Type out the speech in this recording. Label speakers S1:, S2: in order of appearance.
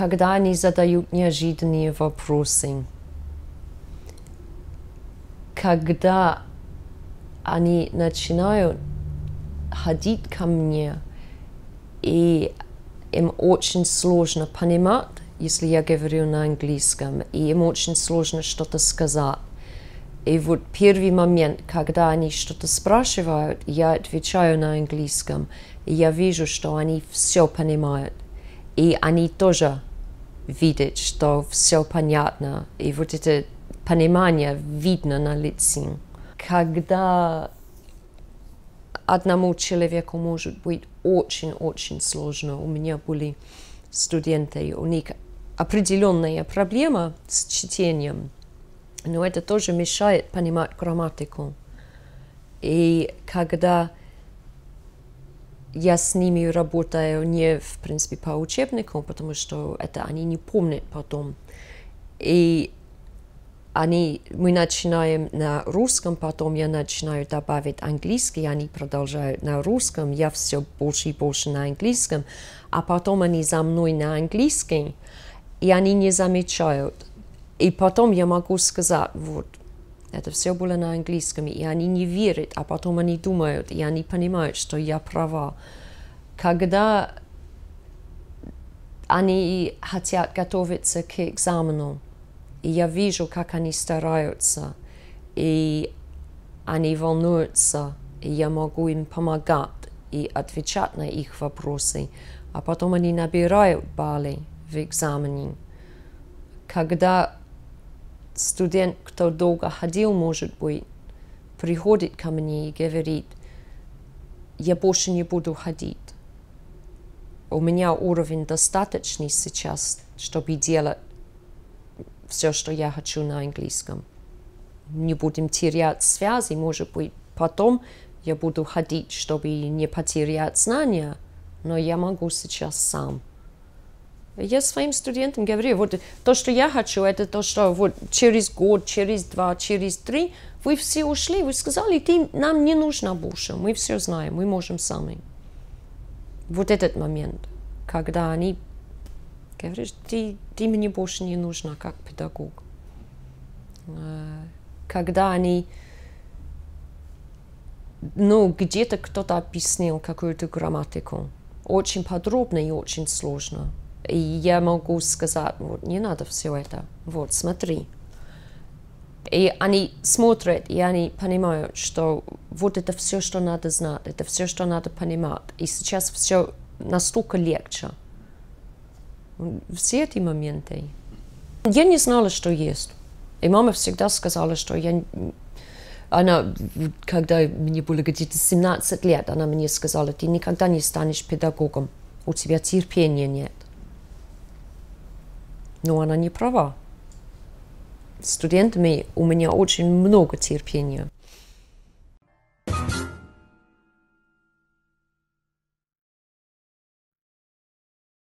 S1: когда они задают неожиданные вопросы, когда они начинают ходить ко мне, и им очень сложно понимать, если я говорю на английском, и им очень сложно что-то сказать. И вот первый момент, когда они что-то спрашивают, я отвечаю на английском, и я вижу, что они все понимают. И они тоже видят, что все понятно. И вот это понимание видно на лице. Когда одному человеку может быть очень-очень сложно. У меня были студенты, у них определенная проблема с чтением, но это тоже мешает понимать грамматику. И когда я с ними работаю не, в принципе, по учебнику, потому что это они не помнят потом. И они, мы начинаем на русском, потом я начинаю добавить английский, они продолжают на русском, я все больше и больше на английском, а потом они за мной на английском, и они не замечают. И потом я могу сказать, вот, это все было на английском, и они не верят, а потом они думают, и они понимают, что я права. Когда они хотят готовиться к экзамену, и я вижу, как они стараются, и они волнуются, и я могу им помогать и отвечать на их вопросы, а потом они набирают баллы в экзамене. Когда студент, кто долго ходил, может быть, приходит ко мне и говорит, я больше не буду ходить. У меня уровень достаточный сейчас, чтобы делать все, что я хочу на английском. Не будем терять связи, может быть, потом я буду ходить, чтобы не потерять знания, но я могу сейчас сам. Я своим студентам говорю, вот то, что я хочу, это то, что вот через год, через два, через три вы все ушли, вы сказали, ты нам не нужна больше, мы все знаем, мы можем сами. Вот этот момент, когда они Говоришь, ты, ты мне больше не нужна как педагог. Когда они ну, где-то кто-то объяснил какую-то грамматику, очень подробно и очень сложно. И я могу сказать, вот, не надо все это, вот, смотри. И они смотрят, и они понимают, что вот это все, что надо знать, это все, что надо понимать. И сейчас все настолько легче. Все эти моменты. Я не знала, что есть. И мама всегда сказала, что я... Она, когда мне было где-то 17 лет, она мне сказала, ты никогда не станешь педагогом, у тебя терпения нет. Но она не права. Студентами у меня очень много терпения.